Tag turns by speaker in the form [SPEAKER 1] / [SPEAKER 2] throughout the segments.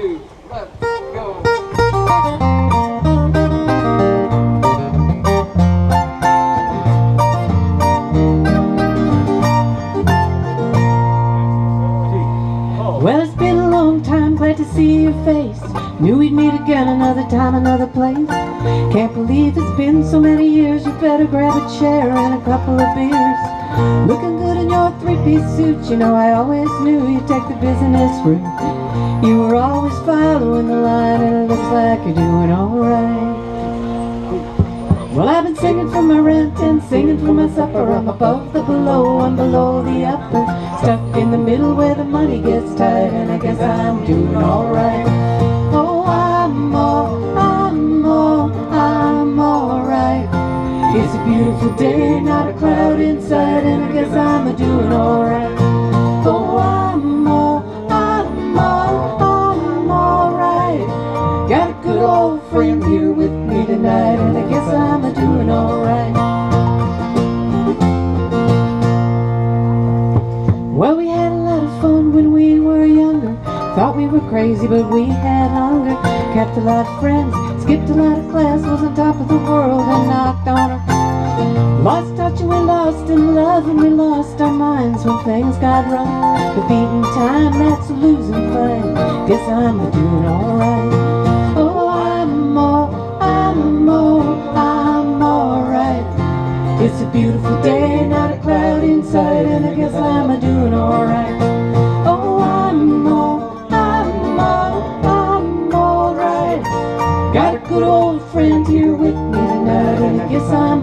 [SPEAKER 1] left, go.
[SPEAKER 2] Well, it's been a long time, glad to see your face. Knew we'd meet again another time, another place. Can't believe it's been so many years. You better grab a chair and a couple of beers. Looking good in your three-piece suit. You know I always knew you'd take the business route. You were always following the line, and it looks like you're doing alright. Well, I've been singing for my rent and singing for my supper. I'm above the below, I'm below the upper. Stuck in the middle where the money gets tight, and I guess I'm doing alright. Oh, I'm all, I'm all, I'm alright. It's a beautiful day, not a cloud inside, and I guess I'm a doing alright. Friend here with me tonight, and I guess I'm doing alright. Well, we had a lot of fun when we were younger. Thought we were crazy, but we had hunger. Kept a lot of friends, skipped a lot of class, was on top of the world and knocked on her. Lost touch and we lost in love and we lost our minds when things got rough. The beating time, that's a losing fight. Guess I'm doing alright. It's a beautiful day, not a cloud in sight, and I guess I'm a doing alright. Oh, I'm all, I'm all, I'm alright. Got a good old friend here with me tonight, and I guess I'm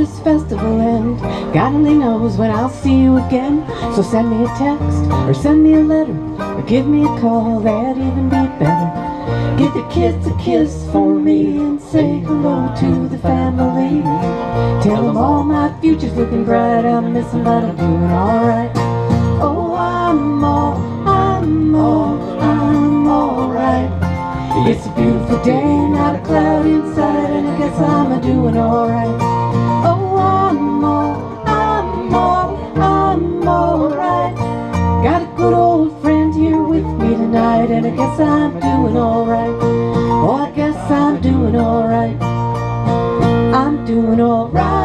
[SPEAKER 2] this festival end. God only knows when I'll see you again. So send me a text, or send me a letter, or give me a call, that'd even be better. Give the kids a kiss for me and say hello to the family. Tell them all my future's looking bright. I'm missing, but I'm doing alright. Oh, I'm all, I'm all, I'm alright. It's a beautiful day, not a cloud inside, and I guess I'm a doing alright. Guess I'm doing alright. Oh, I guess I'm doing alright. I'm doing alright.